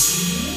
Adiós.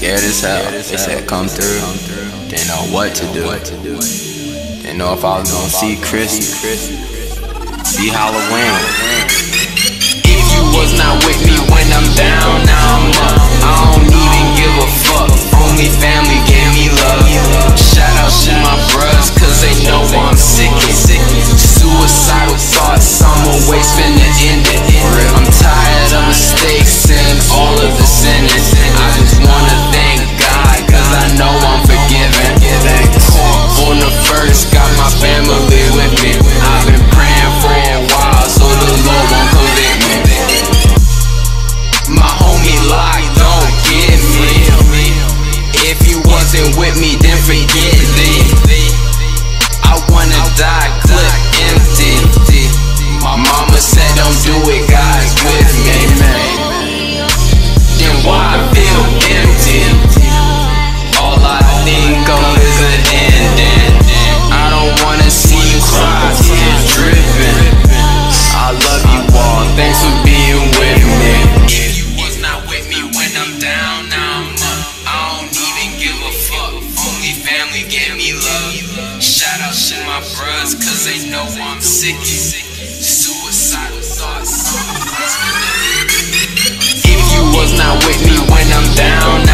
scared as hell. They said come through. Didn't know what to do. Didn't know if I was gonna see Chris. See Halloween. sick, suicidal thoughts. If you was not with me when I'm down.